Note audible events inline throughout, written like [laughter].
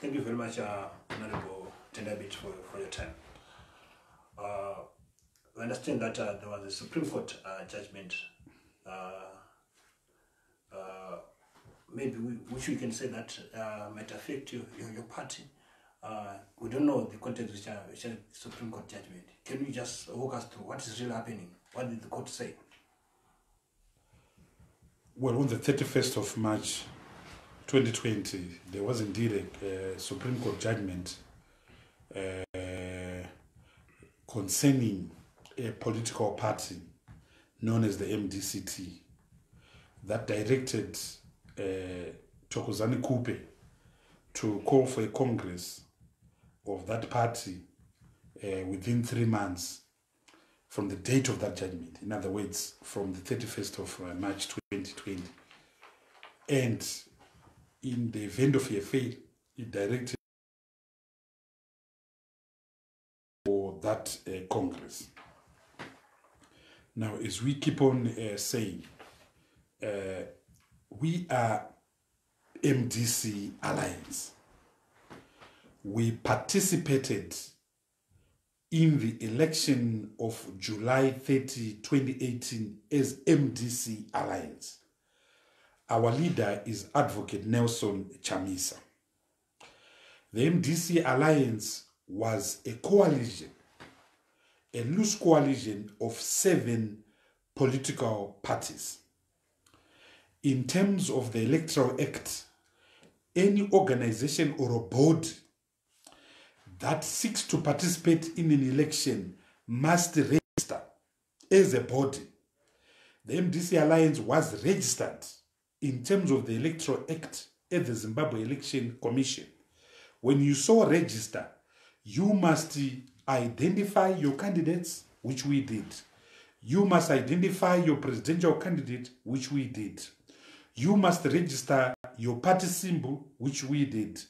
thank you very much, uh, Honorable for, for your time. Uh, we understand that uh, there was a Supreme Court uh, judgment, uh, uh, maybe we, which we can say that uh, might affect you, your, your party. We don't know the context which, is Supreme Court judgment. Can you just walk us through what is really happening? What did the court say? Well, on the 31st of March 2020, there was indeed a, uh, Supreme Court judgment uh, concerning a political party known as the MDCT that directed uh, Tokozani Kupe to call for a congress of that party uh, within three months from the date of that judgment. In other words, from the 31st of uh, March 2020. And in the event of a fail, it directed for that uh, Congress. Now, as we keep on uh, saying, uh, we are MDC Alliance. We participated in the election of July 30, 2018 as MDC Alliance. Our leader is Advocate Nelson Chamisa. The MDC Alliance was a coalition, a loose coalition of seven political parties. In terms of the Electoral Act, any organization or a board that seeks to participate in an election must register as a body. The MDC Alliance was registered in terms of the Electoral Act at the Zimbabwe Election Commission. When you saw register, you must identify your candidates, which we did. You must identify your presidential candidate, which we did. You must register your party symbol, which we did.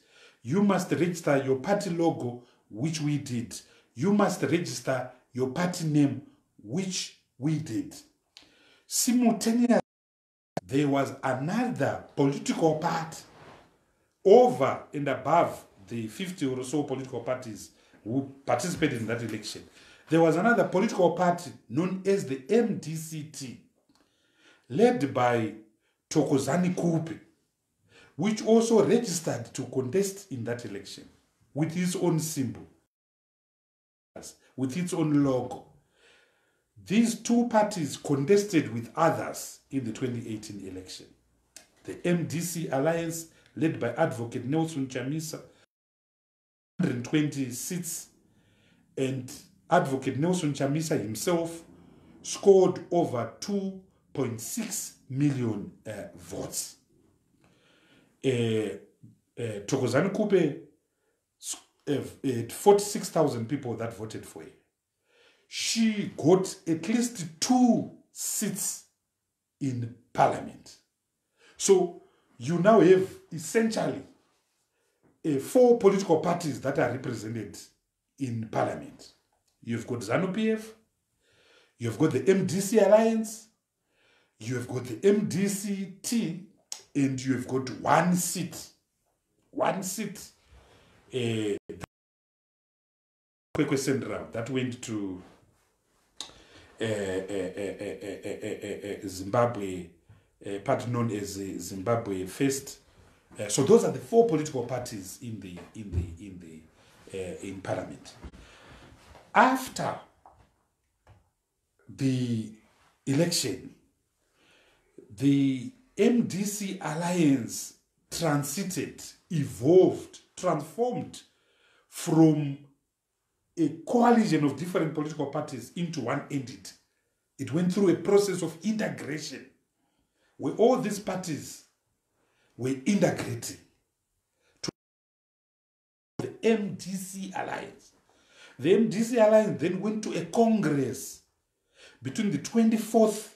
You must register your party logo, which we did. You must register your party name, which we did. Simultaneously, there was another political party over and above the 50 or so political parties who participated in that election. There was another political party known as the MDCT, led by Tokozani Kupe, which also registered to contest in that election with its own symbol, with its own logo. These two parties contested with others in the 2018 election. The MDC Alliance, led by Advocate Nelson Chamisa, 120 seats, and Advocate Nelson Chamisa himself scored over 2.6 million uh, votes. Uh, uh, Thokozani Khupe had 46,000 people that voted for her. She got at least two seats in parliament. So you now have essentially uh, four political parties that are represented in parliament. You've got ZANU PF, you've got the MDC Alliance, you've got the MDCT, and you've got one seat, one seat, uh, Kwekwe Central that went to uh, uh, uh, uh, uh, uh, Zimbabwe, uh, party known as uh, Zimbabwe First. Uh, so those are the four political parties in the in the in the uh, in parliament. After the election, the MDC alliance transited, evolved, transformed from a coalition of different political parties into one entity. It went through a process of integration where all these parties were integrating to the MDC alliance. The MDC alliance then went to a congress between the 24th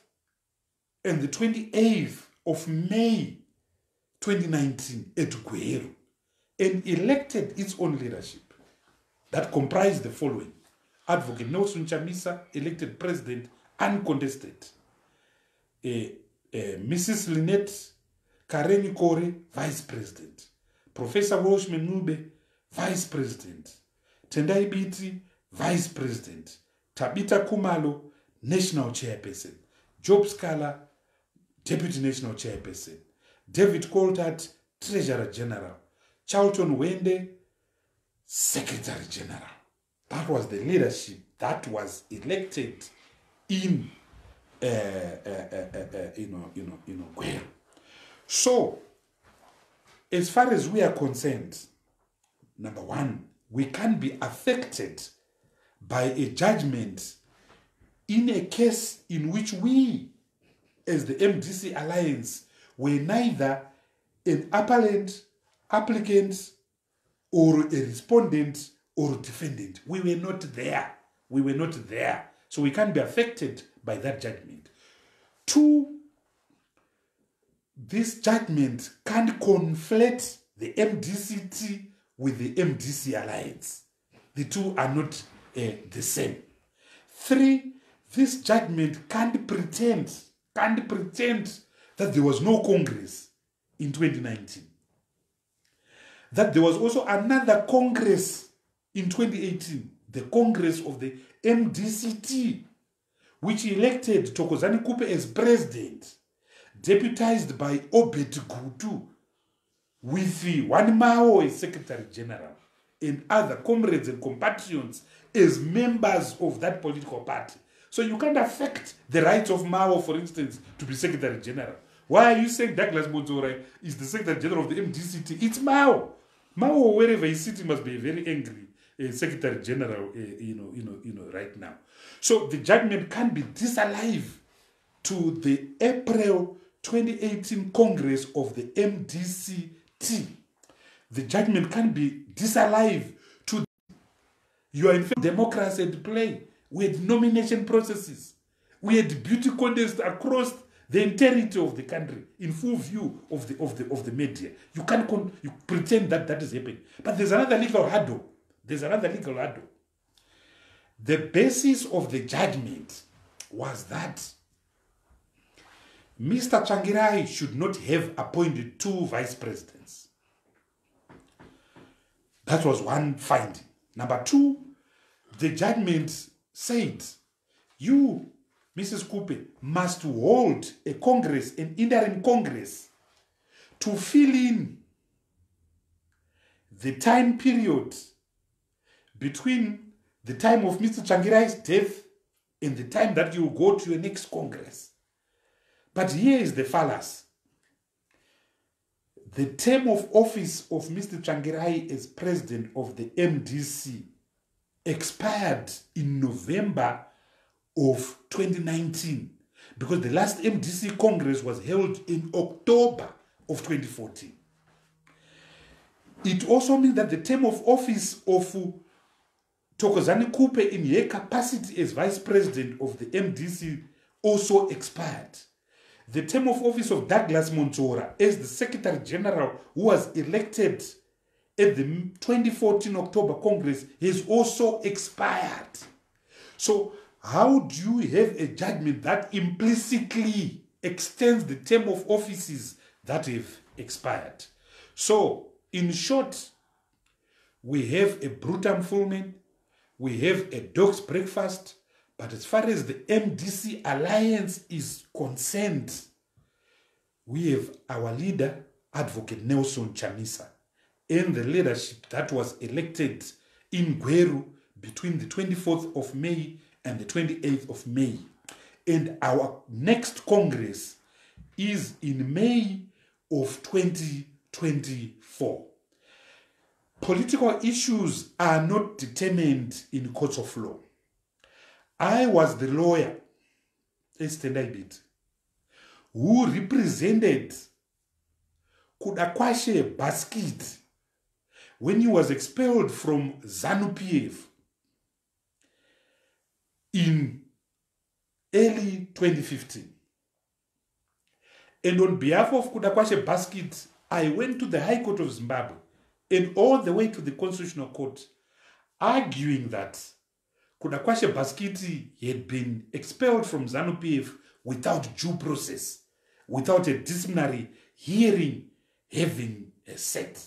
and the 28th of May 2019 at Gweru and elected its own leadership that comprised the following Advocate Nelson Chamisa, elected president, uncontested. Uh, uh, Mrs. Lynette Kareni Kore, vice president. Professor Welshman Nube, Vice President. Tendai Biti, Vice President. Tabita Kumalo, National Chairperson. Job Scala, Deputy National Chairperson. David Coltart, Treasurer General. Charlton Wende, Secretary General. That was the leadership that was elected in, uh, uh, uh, uh, uh, you know, you know, you know. So, as far as we are concerned, number one, we can be affected by a judgment in a case in which we, as the MDC Alliance, were neither an appellant, applicant, or a respondent or defendant. We were not there. We were not there. So we can't be affected by that judgment. Two, this judgment can't conflate the MDCT with the MDC alliance. The two are not uh, the same. Three, this judgment can't pretend, can't pretend that there was no Congress in 2019. That there was also another Congress in 2018, the Congress of the MDCT, which elected Tokozani Kupe as president, deputized by Obed Gutu, with one Mao as Secretary General and other comrades and compatriots as members of that political party. So you can't affect the rights of Mao, for instance, to be Secretary General. Why are you saying Douglas Monzora is the Secretary General of the MDCT? It's Mao. Mao, wherever he's sitting, must be very angry. Uh, Secretary General, uh, you know, you know, you know, right now. So the judgment can be disalive to the April 2018 Congress of the MDCT. The judgment can be disalive to you are in democracy at play. We had nomination processes. We had beauty contests across the entirety of the country in full view of the of the of the media. You can't con- you pretend that that is happening. But there's another legal hurdle. There's another legal hurdle. The basis of the judgment was that Mr. Tsvangirai should not have appointed two vice presidents. That was one finding. Number two, the judgment said you, Mrs. Kupe, must hold a Congress, an interim Congress, to fill in the time period between the time of Mr. Changirai's death and the time that you go to your next Congress. But here is the fallacy. The term of office of Mr. Changirai as president of the MDC expired in November of 2019 because the last MDC Congress was held in October of 2014. It also means that the term of office of Thokozani Khupe in her capacity as vice president of the MDC also expired. The term of office of Douglas Mwonzora as the Secretary General who was elected at the 2014 October Congress has also expired. So, how do you have a judgment that implicitly extends the term of offices that have expired? So, in short, we have a brutum fulmen, we have a dog's breakfast, but as far as the MDC alliance is concerned, we have our leader, Advocate Nelson Chamisa, and the leadership that was elected in Gweru between the 24th of May and the 28th of May. And our next Congress is in May of 2024. Political issues are not determined in courts of law. I was the lawyer, Estendai who represented Kudakwashe Basket when he was expelled from ZANU PF in early 2015. And on behalf of Kudakwashe Basket, I went to the High Court of Zimbabwe and all the way to the Constitutional Court, arguing that Kudakwashe Baskiti had been expelled from ZANU PF without due process, without a disciplinary hearing having a set.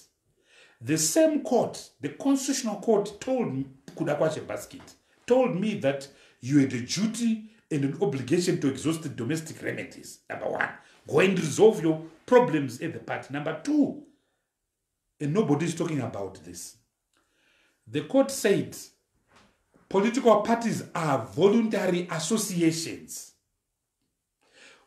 The same court, the constitutional court, told Kudakwache Basket, told me that you had a duty and an obligation to exhaust the domestic remedies. Number one, go and resolve your problems at the party. Number two, and nobody is talking about this. The court said political parties are voluntary associations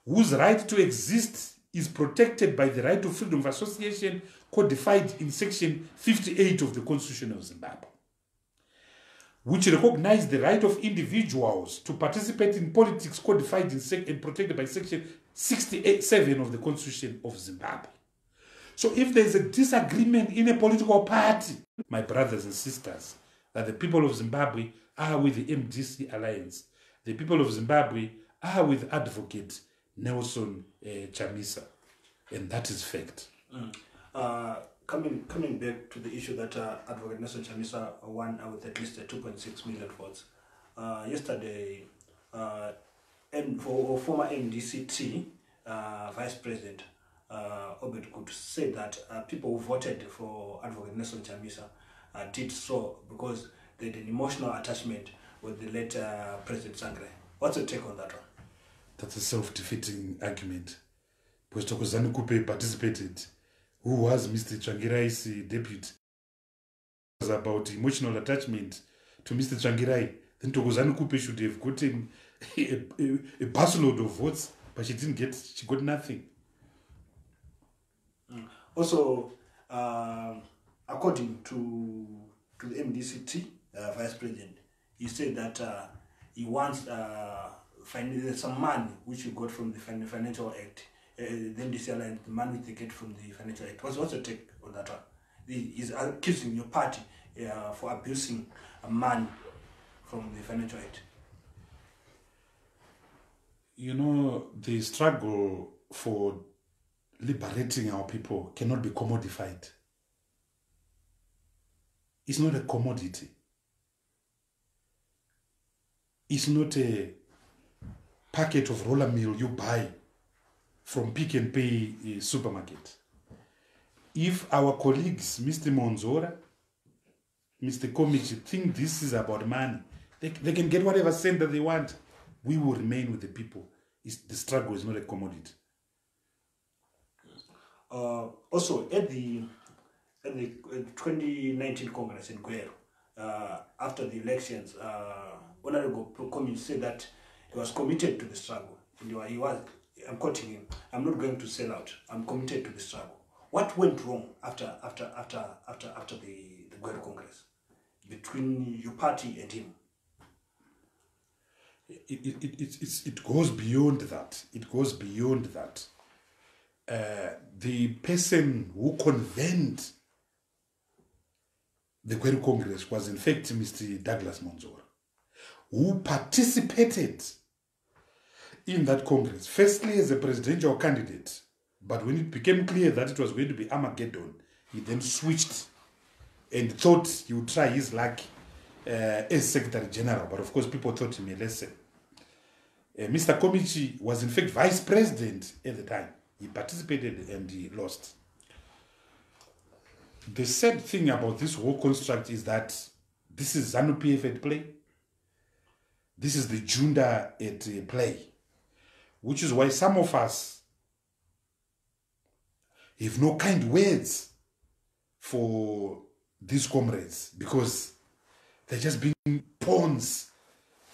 whose right to exist is protected by the right to freedom of association codified in section 58 of the constitution of zimbabwe which recognize the right of individuals to participate in politics codified in sec- and protected by section 67 of the constitution of zimbabwe. So if there's a disagreement in a political party my brothers and sisters that the people of zimbabwe are with the mdc alliance the people of zimbabwe are with advocate nelson uh, chamisa. And that is fact. Uh, coming coming back to the issue that uh, Advocate Nelson Chamisa won uh, with at least uh, 2.6 million votes. Uh, yesterday, uh, and for former MDCT uh, Vice President uh, Obert Gutu said that uh, people who voted for Advocate Nelson Chamisa uh, did so because they had an emotional attachment with the late uh, President Tsvangirai. What's your take on that one? that's a self-defeating argument because thokozani khupe participated who was mr changirai's deputy? Was about emotional attachment to mr changirai then tokozani kupe should have gotten a, a, a busload of votes but she didn't get she got nothing. Also, um, according to to the MDCT uh, vice president, he said that uh, he wants uh, some money which he got from the fin- financial act. Uh, then this alliance, the money they get from the financial act. What's what's your take on that one? He- He's accusing your party uh, for abusing uh, money from the financial act. you know the struggle for liberating our people cannot be commodified it's not a commodity it's not a packet of roller meal you buy from pick and pay uh, supermarket. If our colleagues mr mwonzora mr komich think this is about money they, they can get whatever cent that they want. We will remain with the people. It's, the struggle is not a commodity. Uh, also, at the at the uh, 2019 Congress in Gweru, uh, after the elections, uh, Honorable Procomin said that he was committed to the struggle. He was, I'm quoting him, I'm not going to sell out. I'm committed to the struggle. What went wrong after after after after after the, the Guerrero Congress between your party and him? it, it, it, it, it goes beyond that. It goes beyond that. Uh, the person who convened the Guerrero Congress was, in fact, Mr. Douglas Monzora, who participated in that Congress, firstly as a presidential candidate, but when it became clear that it was going to be Armageddon, he then switched and thought he would try his luck uh, as Secretary General. But of course, people taught him a lesson. Uh, Mr. Komichi was in fact vice president at the time. He participated and he lost. The sad thing about this whole construct is that this is ZANU PF at play. This is the Junta at uh, play, which is why some of us have no kind words for these comrades because they're just being pawns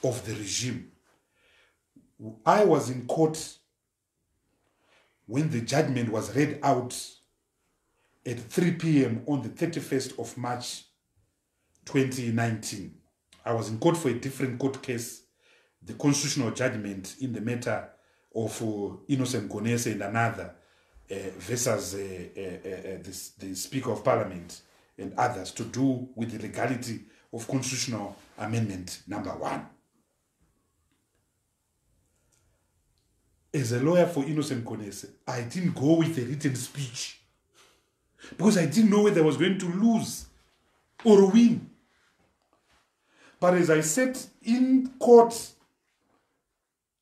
of the regime. I was in court when the judgment was read out at 3 p.m. on the 31st of March 2019. I was in court for a different court case, the constitutional judgment in the matter of uh, Innocent Gonese and another uh, versus uh, uh, uh, the, the Speaker of Parliament and others to do with the legality of constitutional amendment number one. As a lawyer for Innocent Konese, I didn't go with a written speech because I didn't know whether I was going to lose or win. But as I sat in court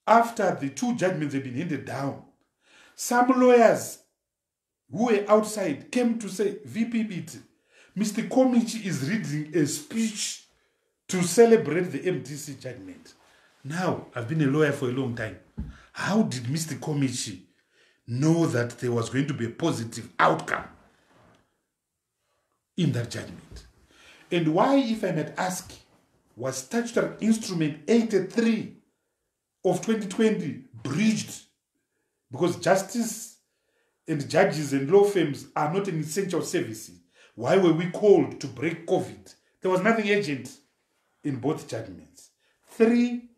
after the two judgments had been handed down, some lawyers who were outside came to say, VP Biti, Mr. Komichi is reading a speech to celebrate the MDC judgment. Now, I've been a lawyer for a long time. How did Mr. Komichi know that there was going to be a positive outcome in that judgment? And why, if I might ask, was statutory instrument 83 of 2020 breached? Because justice and judges and law firms are not an essential service. Why were we called to break COVID? There was nothing urgent in both judgments. Three,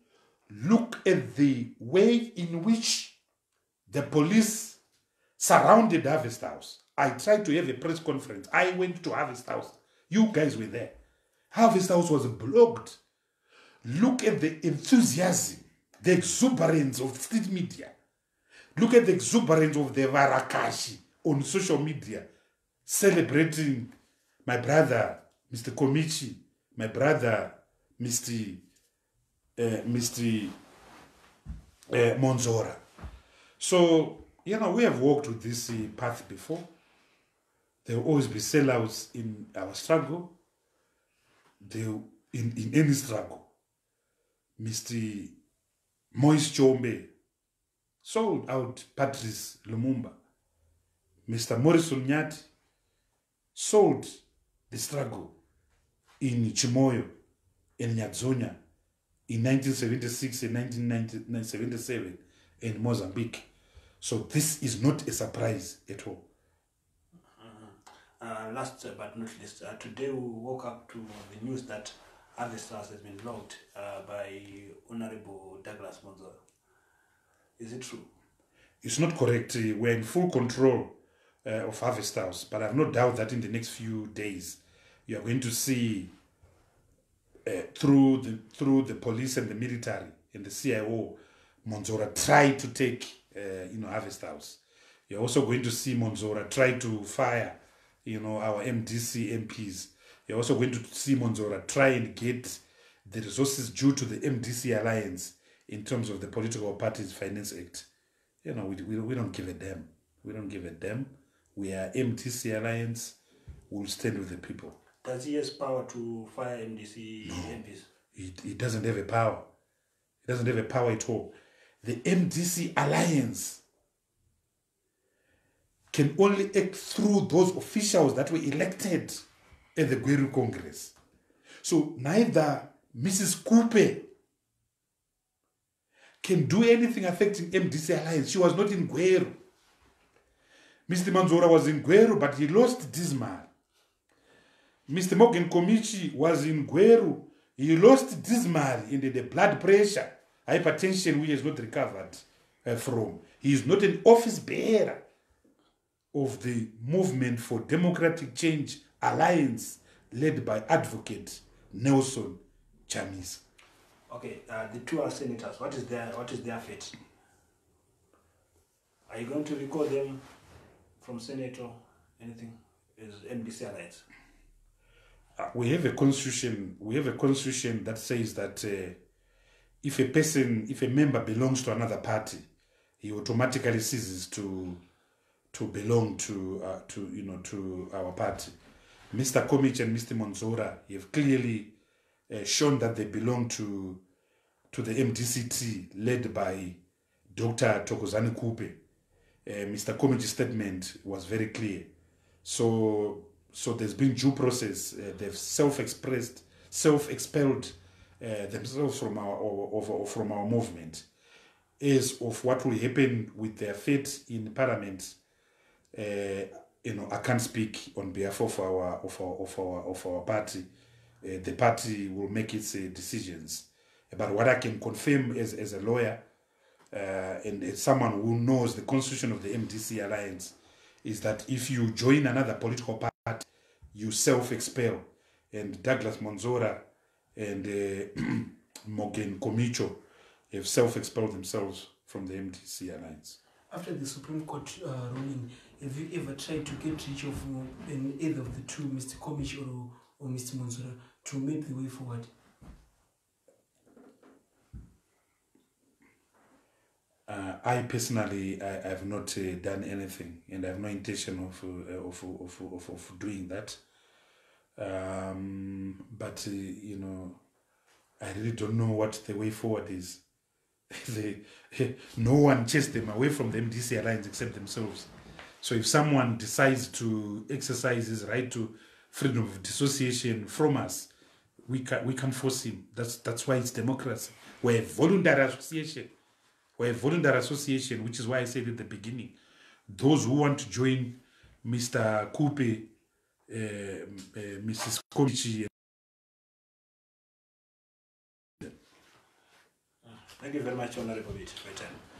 look at the way in which the police surrounded Harvest House. I tried to have a press conference. I went to Harvest House. You guys were there. Harvest House was blocked. Look at the enthusiasm, the exuberance of street media. Look at the exuberance of the Varakashi on social media celebrating my brother, Mr. Komichi, my brother, Mr. Uh, Mr. Uh, Monzora. So, you know, we have walked with this uh, path before. There will always be sellouts in our struggle. There, in, in any struggle. Mr. Moise Chombe sold out Patrice Lumumba. Mr. Morrison Nyati sold the struggle in Chimoyo, in Nyadzonya, in 1976 and 1977 in Mozambique. So this is not a surprise at all. Uh, last but not least, uh, today we woke up to the news that Harvest House has been locked uh, by Honorable Douglas Monzo. Is it true? It's not correct. We're in full control uh, of Harvest House, but I have no doubt that in the next few days you are going to see uh, through the through the police and the military and the CIO, Mwonzora try to take uh, you know Harvest House. You're also going to see Mwonzora try to fire you know our MDC MPs. You're also going to see Mwonzora try and get the resources due to the MDC alliance in terms of the Political Parties Finance Act. You know, we, we, we don't give a damn. We don't give a damn. We are MDC alliance. We'll stand with the people. Does he has power to fire MDC MPs? He, he doesn't have a power. He doesn't have a power at all. The MDC alliance can only act through those officials that were elected at the Gweru Congress. So neither Mrs. Coupe can do anything affecting MDC alliance. She was not in Gweru. Mr. Manzora was in Gweru, but he lost Dismal. Mr. Morgan Komichi was in Gweru. He lost Dismal in the, the blood pressure, hypertension, which has not recovered uh, from. He is not an office bearer of the Movement for Democratic Change Alliance led by Advocate Nelson Chamisa. Okay, uh, the two are senators. What is their what is their fate? Are you going to recall them from Senate or anything? Is MDC alliance? Uh, we have a constitution we have a constitution that says that uh, if a person if a member belongs to another party he automatically ceases to to belong to uh, to you know to our party mr komich and mr mwonzora have clearly uh, shown that they belong to to the mdct led by dr thokozani khupe uh, mr komich's statement was very clear so so there's been due process. Uh, they've self-expressed, self-expelled uh, themselves from our from our movement. As of what will happen with their fate in Parliament, uh, you know, I can't speak on behalf of our of our of our of our party. Uh, the party will make its uh, decisions. But what I can confirm as as a lawyer uh, and as someone who knows the constitution of the MDC alliance is that if you join another political party you self-expel. And Douglas Mwonzora and uh, [clears throat] Morgan Komichi have self-expelled themselves from the MDC alliance. After the Supreme Court uh, ruling, have you ever tried to get rid of uh, in either of the two, Mr. Komich or, or Mr. Mwonzora, to make the way forward? Uh, I personally, I have not uh, done anything, and I have no intention of, uh, of, of, of, of doing that. Um, but, uh, you know, I really don't know what the way forward is. They, no one chased them away from the MDC alliance except themselves. So if someone decides to exercise his right to freedom of dissociation from us, we can we can force him. That's that's why it's democracy. We're a voluntary association. We're a voluntary association, which is why I said at the beginning, those who want to join Mr. Kupe, uh, uh, Mrs. Komichi, Thank you very much, Honorable Biti, for your time.